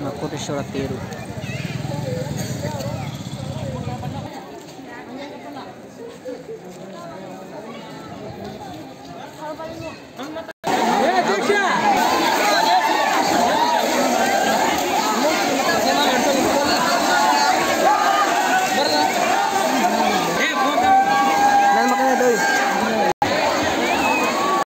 Uma cor de chorateiro. ああ。